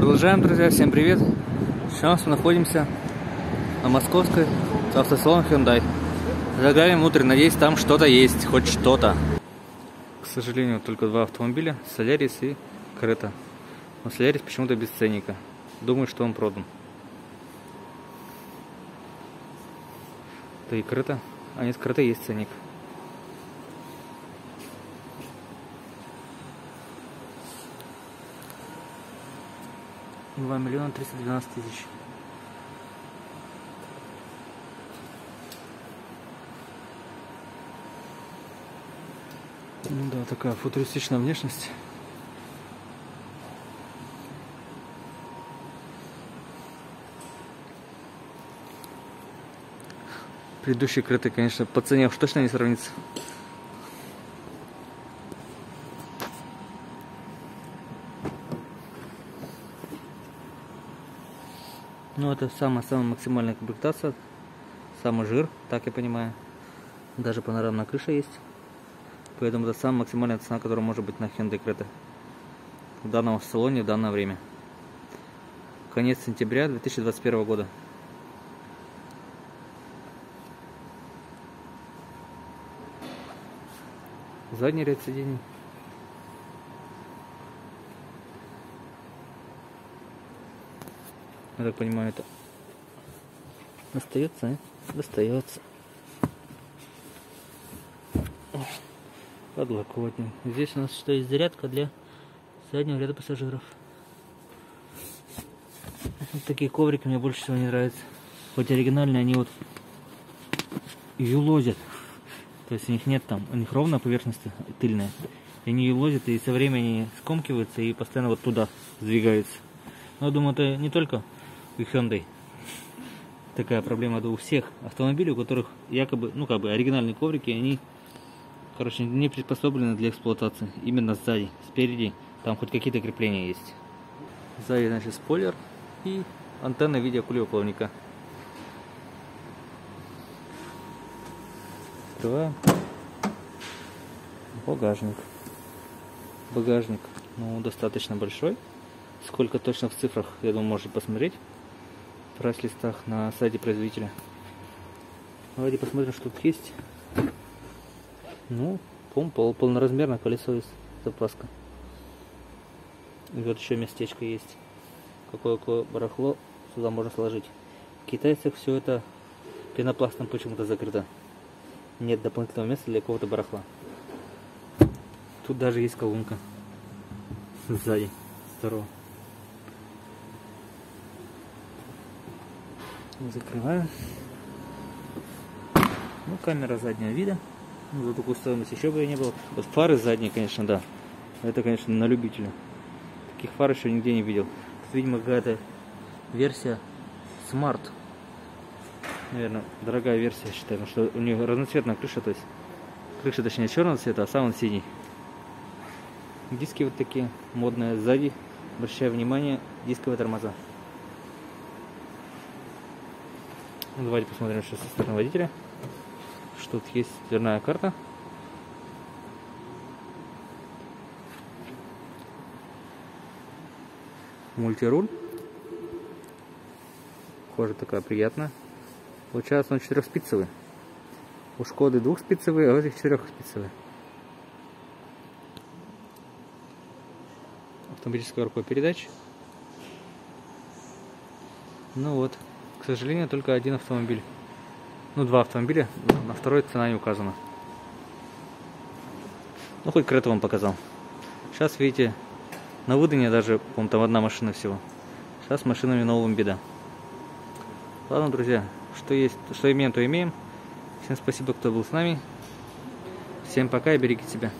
Продолжаем, друзья, всем привет! Сейчас мы находимся на московской автосалон Hyundai. Заглянем внутрь, надеюсь, там что-то есть, хоть что-то. К сожалению, только два автомобиля, Солярис и Крета. Но Солярис почему-то без ценника. Думаю, что он продан. Да и Крета, а нет, Крета есть ценник. Два миллиона триста двенадцать тысяч. Ну да, такая футуристичная внешность. Предыдущие крыты, конечно, по цене уж точно не сравнится. Ну, это самая-самая максимальная комплектация. Самый жир, так я понимаю. Даже панорамная крыша есть. Поэтому это самая максимальная цена, которая может быть на Hyundai Creta. В данном салоне в данное время. Конец сентября 2021 года. Задний ряд сидений. Я так понимаю, это достается, а? Достается. Подлокотник. Здесь у нас что есть зарядка для заднего ряда пассажиров. Вот такие коврики мне больше всего не нравятся. Хоть оригинальные, они вот юлозят. То есть у них нет там, у них ровная поверхность тыльная. И они юлозят, и со временем скомкиваются и постоянно вот туда сдвигаются. Но я думаю, это не только у Hyundai такая проблема, у всех автомобилей, у которых якобы, ну как бы оригинальные коврики, они, короче, не приспособлены для эксплуатации. Именно сзади, спереди, там хоть какие-то крепления есть. Сзади, значит, спойлер и антенна в виде акулеплавника. Открываем. Багажник. Багажник, ну, достаточно большой. Сколько точно в цифрах, я думаю, можете посмотреть прайс-листах на сайте производителя. Давайте посмотрим, что тут есть. Ну, пол, пол, полноразмерное колесо есть, запаска. И вот еще местечко есть. Какое-какое барахло сюда можно сложить. В китайцах все это пенопластом почему-то закрыто. Нет дополнительного места для какого-то барахла. Тут даже есть колонка сзади, второго. Закрываю. Ну, камера заднего вида. Ну, за такую стоимость еще бы и не было. Вот фары задние, конечно, да. Это, конечно, на любителя. Таких фар еще нигде не видел. Тут, видимо, какая-то версия Smart. Наверное, дорогая версия, я считаю. Потому что у нее разноцветная крыша, то есть крыша, точнее, черного цвета, а сам он синий. Диски вот такие модные сзади. Обращаю внимание, дисковые тормоза. Ну, давайте посмотрим сейчас со стороны водителя. Что тут есть дверная карта. Мультируль. Кожа такая приятная. Получается он четырехспицевый. У Шкоды двухспицевый, а у этих четырехспицевый. Автоматическая рукой передач. Ну вот. К сожалению, только один автомобиль. Ну, два автомобиля, на второй цена не указана. Ну, хоть Крета вам показал. Сейчас, видите, на выдане даже, по-моему, там одна машина всего. Сейчас с машинами новым беда. Ладно, друзья, что есть, что имеем, то имеем. Всем спасибо, кто был с нами. Всем пока и берегите себя.